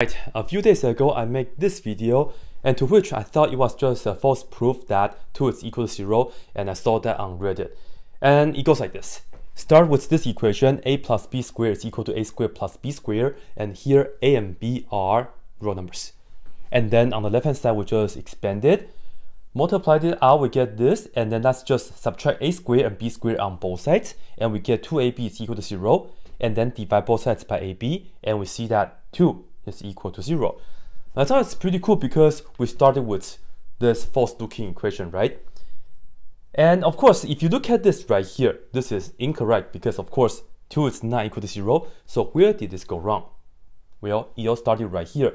Right, a few days ago I made this video and to which I thought it was just a false proof that 2 is equal to 0 and I saw that on Reddit. And it goes like this. Start with this equation a plus b squared is equal to a squared plus b squared and here a and b are real numbers. And then on the left hand side we just expand it, multiply it out we get this and then let's just subtract a squared and b squared on both sides and we get 2ab is equal to 0 and then divide both sides by ab and we see that 2 is equal to 0. I thought it's pretty cool because we started with this false looking equation, right? And of course, if you look at this right here, this is incorrect because of course 2 is not equal to 0. So where did this go wrong? Well, it all started right here.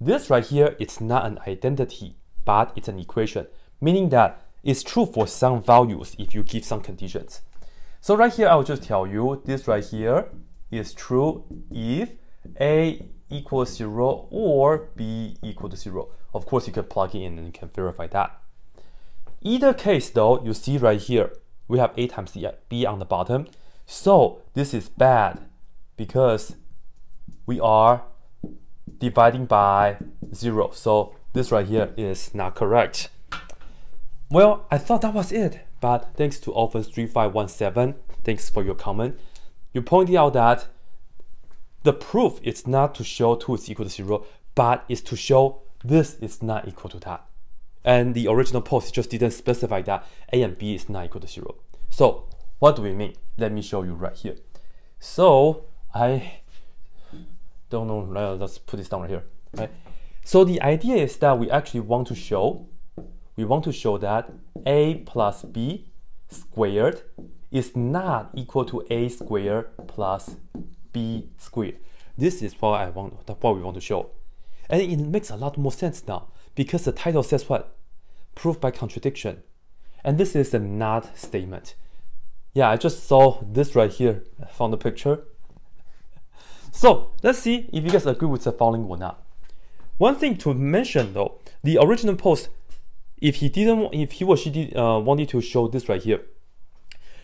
This right here, it's not an identity, but it's an equation, meaning that it's true for some values if you give some conditions. So right here, I'll just tell you this right here is true if a equals 0 or b equal to 0. Of course, you can plug it in and you can verify that. Either case though, you see right here, we have a times b on the bottom. So this is bad because we are dividing by 0. So this right here is not correct. Well, I thought that was it, but thanks to ovens3517, thanks for your comment. You pointed out that the proof is not to show 2 is equal to 0, but is to show this is not equal to that. And the original post just didn't specify that a and b is not equal to 0. So what do we mean? Let me show you right here. So I don't know, uh, let's put this down right here. Right? So the idea is that we actually want to show, we want to show that a plus b squared is not equal to a squared plus b squared. This is what I want, what we want to show. And it makes a lot more sense now because the title says what? Proof by contradiction. And this is a not statement. Yeah, I just saw this right here from the picture. So let's see if you guys agree with the following or not. One thing to mention though, the original post, if he didn't, if he or she did, uh, wanted to show this right here,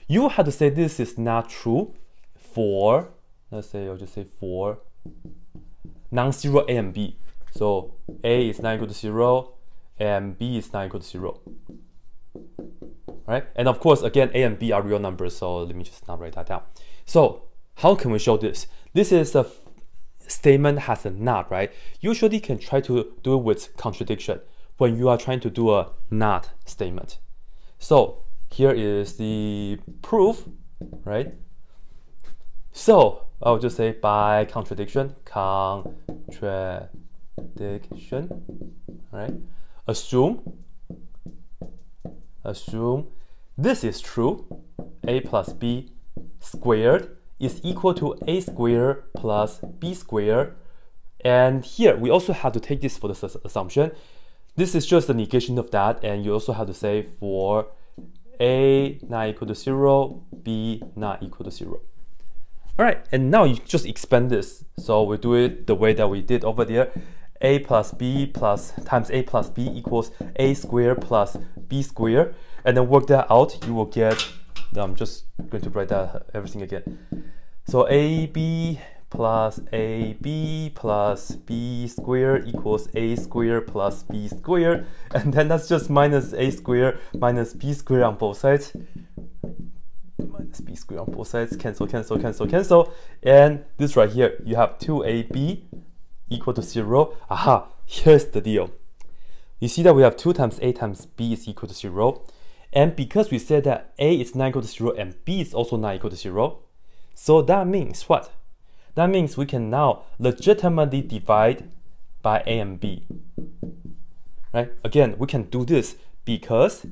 you had to say this is not true for let's say I'll just say for non-zero a and b. So a is not equal to zero and b is not equal to zero. Right? And of course, again, a and b are real numbers, so let me just not write that down. So how can we show this? This is a statement has a not, right? Usually you can try to do it with contradiction when you are trying to do a not statement. So here is the proof, right? So I'll just say by contradiction, contradiction, right? Assume, assume this is true, a plus b squared is equal to a squared plus b squared. And here we also have to take this for the assumption. This is just the negation of that, and you also have to say for a not equal to zero, b not equal to zero. All right, and now you just expand this. So we do it the way that we did over there. a plus b plus times a plus b equals a squared plus b squared. And then work that out, you will get, I'm just going to write that everything again. So ab plus ab plus b squared equals a squared plus b squared. And then that's just minus a squared minus b squared on both sides b squared on both sides, cancel, cancel, cancel, cancel. And this right here, you have 2ab equal to 0. Aha, here's the deal. You see that we have 2 times a times b is equal to 0. And because we said that a is not equal to 0 and b is also not equal to 0, so that means what? That means we can now legitimately divide by a and b. Right? Again, we can do this because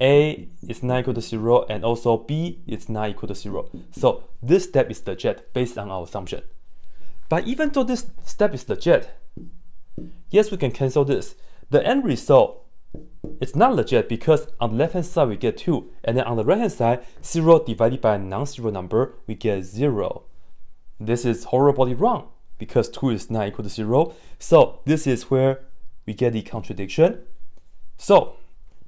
a is not equal to 0 and also b is not equal to 0. So this step is legit based on our assumption. But even though this step is legit, yes, we can cancel this. The end result is not legit because on the left hand side we get 2 and then on the right hand side 0 divided by a non-zero number we get 0. This is horribly wrong because 2 is not equal to 0. So this is where we get the contradiction. So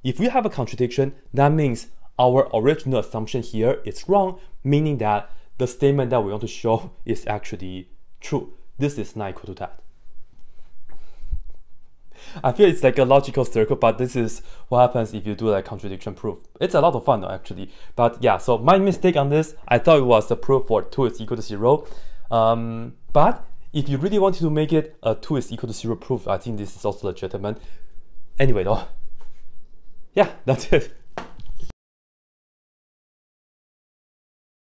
if we have a contradiction, that means our original assumption here is wrong, meaning that the statement that we want to show is actually true. This is not equal to that. I feel it's like a logical circle, but this is what happens if you do like contradiction proof. It's a lot of fun though, actually. But yeah, so my mistake on this, I thought it was a proof for 2 is equal to 0. Um, but if you really wanted to make it a 2 is equal to 0 proof, I think this is also legitimate. Anyway though, yeah, that's it.